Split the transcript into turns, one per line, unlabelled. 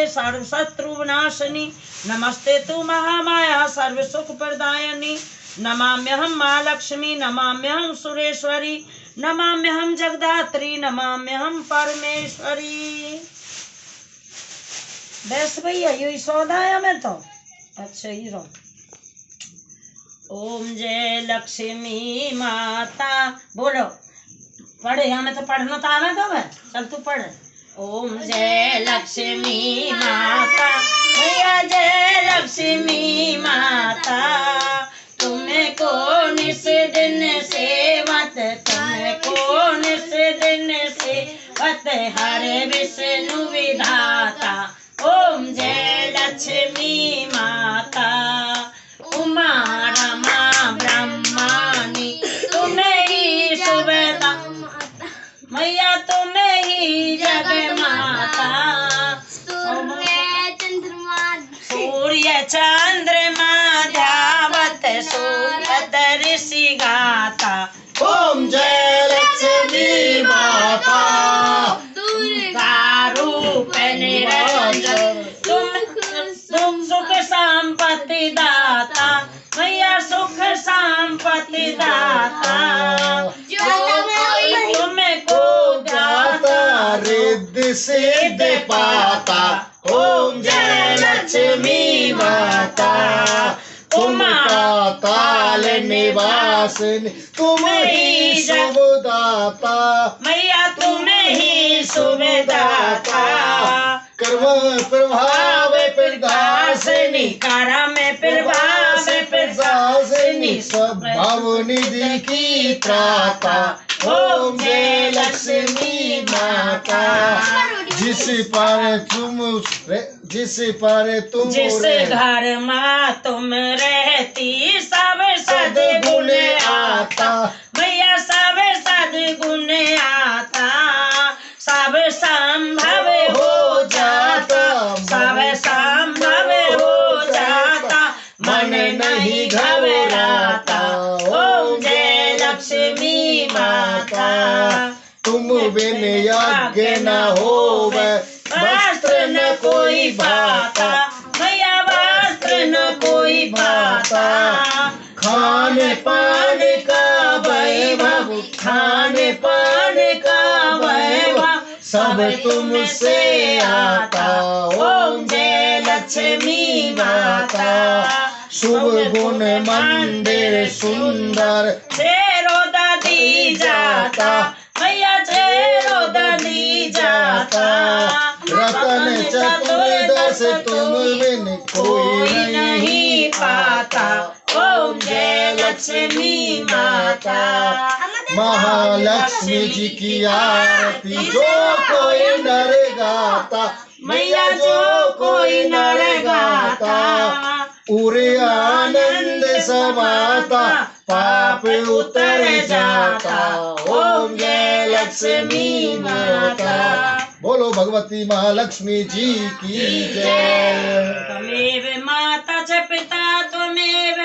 सर्व शत्रु विनाशिनी। नमस्ते तु महामाया सर्व सुख प्रदायनी। नमाम्यहम माँ लक्ष्मी नमाम्यहम सुरेश्वरी नमाम्यहम जगदात्री नमाम्यहम परमेश्वरी। बस भैया यही सौदा है मैं तो। अच्छा ही रहो। ओम जय लक्ष्मी माता। बोलो, पढ़े हमें तो पढ़ना तो आना तो मैं। चल तू पढ़। ओम जय लक्ष्मी माता, भैया जय लक्ष्मी माता। तुम्हें को निस दिन सेवत तुम्हें को निस दिन से मत? हरे विष्णु विधाता मैया तुम्हें ही जग माता। सूर्य चंद्रमा ध्यावत सूरत ऋषि गाता।
ओम जय लक्ष्मी माता।
रूप निरंजन तुम तुम सुख संपत्ति दाता। मैया सुख संपत्ति दाता तुम्हें को
दाता रिद्ध सिद्ध पाता ओम जय लक्ष्मी माता तुम का ताल निवासिनी तुम ही शुभदाता
मैया तुम्हें ही सुविदाता
कर्म प्रभाव प्रदासिनी
कारा में प्रभाव
प्रदासिनी स्वभाव निधि की त्राता। ओम जय माता। जिस पर तुम जिस पर तुम
जिस घर माँ तुम रहती सब सदगुण आता। भैया सब सदगुण आता। सब संभव हो जाता सब संभव हो जाता। मन नहीं घबराता। ओम जय लक्ष्मी माता।
तुम बिन यज्ञ न होवे।
वस्त्र न कोई भाता भैया वस्त्र न कोई भाता
खाने पान का वैभव
खाने पाने का वैभव सब तुमसे आता। ओम जय लक्ष्मी माता।
शुभ गुण मंदिर सुंदर
चेरो दादी जाता। चेरो जाता।
रतन चतुर्दश तुम बिन
कोई
कोई
नहीं पाता। ओम जय लक्ष्मी माता।
महालक्ष्मी जी की आरती जो कोई नर गाता।
मैया जो कोई नर गाता।
पूरे आनंद समाता। पाप उतर जाता ओम जय लक्ष्मी माता बोलो भगवती महालक्ष्मी जी की जय
तमेव माता च पिता त्वमेव